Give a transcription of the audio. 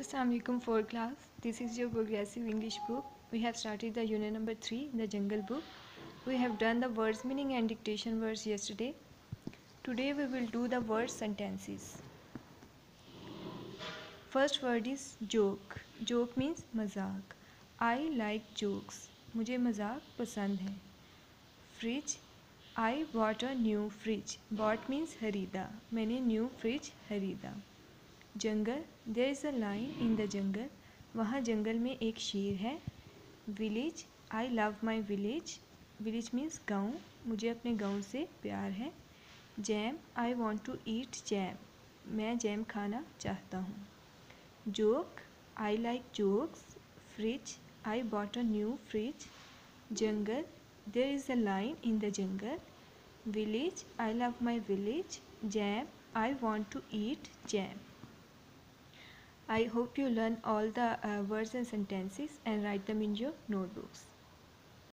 Assalamualaikum for class. This is your progressive English book. We have started the unit number 3, the jungle book. We have done the words meaning and dictation words yesterday. Today we will do the word sentences. First word is joke. Joke means मज़ाक. I like jokes. मुझे मज़ाक पसंद है. Fridge. I bought a new fridge. Bought means खरीदा. मैंने new fridge खरीदा. Jungle there is a lion in the jungle वहाँ जंगल में एक शेर है। Village I love my village village means गाँव। मुझे अपने गाँव से प्यार है। Jam I want to eat jam मैं जैम खाना चाहता हूँ। Joke I like jokes fridge I bought a new fridge jungle there is a lion in the jungle village I love my village jam I want to eat jam I hope you learn all the uh, words and sentences and write them in your notebooks.